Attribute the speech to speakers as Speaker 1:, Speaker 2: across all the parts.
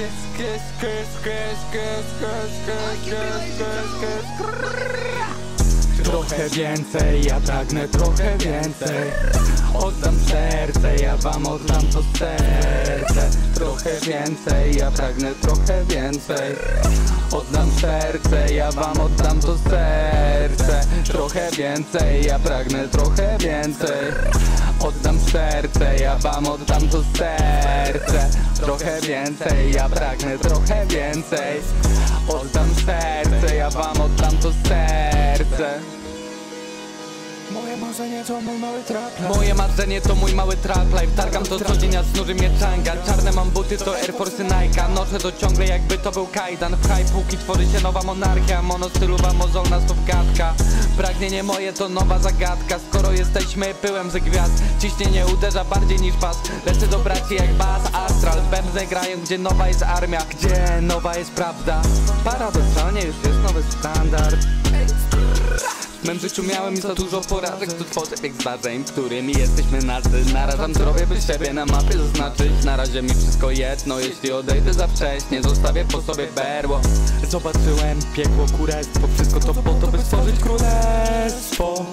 Speaker 1: kiss, kiss, kiss, kiss, kiss, kiss, kiss, kiss, kiss. Trochę więcej, ja pragnę trochę więcej. Oddam serce, ja wam oddam to serce. Trochę więcej, ja pragnę trochę więcej. Oddam serce, ja wam oddam to serce Trochę więcej, ja pragnę trochę więcej. Oddam serce, ja wam oddam to serce. Trochę więcej, ja pragnę trochę więcej. Oddam serce, ja wam oddam to serce Moje marzenie to mój mały trap Moje marzenie to mój mały trap life. Targam to co dzień, a snuży mnie czanga. Czarne mam buty to Air Force Nike. Noszę to ciągle jakby to był kajdan. W high póki tworzy się nowa monarchia. Monostylowa mozolna znów gadka Pragnienie moje to nowa zagadka. Skoro jesteśmy pyłem ze gwiazd Ciśnienie uderza bardziej niż bas. Lecę do braci jak bas astral. Bębny grają gdzie nowa jest armia. Gdzie nowa jest prawda? Paradoksalnie już jest nowy standard w mym życiu miałem za dużo porażek Tu tworzę bieg zdarzeń, którymi jesteśmy nazy Narażam zdrowie, by siebie na mapie zaznaczyć. Na razie mi wszystko jedno, jeśli odejdę za wcześnie Zostawię po sobie berło. Zobaczyłem piekło, kurestwo. Wszystko to po to, by stworzyć królestwo.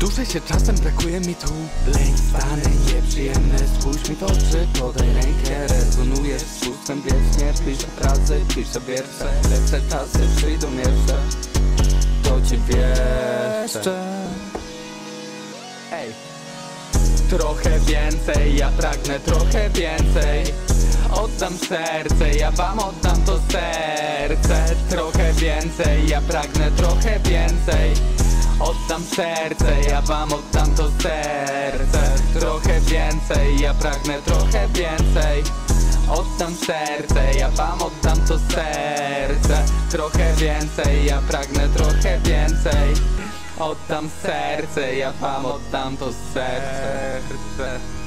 Speaker 1: Duszę się czasem, brakuje mi tu. Lęk stany nieprzyjemny Spójrz mi w oczy, podaj rękę. Rezonujesz z czувstwem wiecznie. Piszę frazy, piszę wiersze Lepsze czasy przyjdą jeszcze to ci wieszczę Ej. Trochę więcej, ja pragnę trochę więcej. Oddam serce, ja wam oddam to serce. Trochę więcej, ja pragnę trochę więcej. Oddam serce, ja wam oddam to serce. Trochę więcej, ja pragnę trochę więcej. Oddam serce, ja wam oddam to serce Trochę więcej, ja pragnę trochę więcej. Oddam serce, ja wam oddam to serce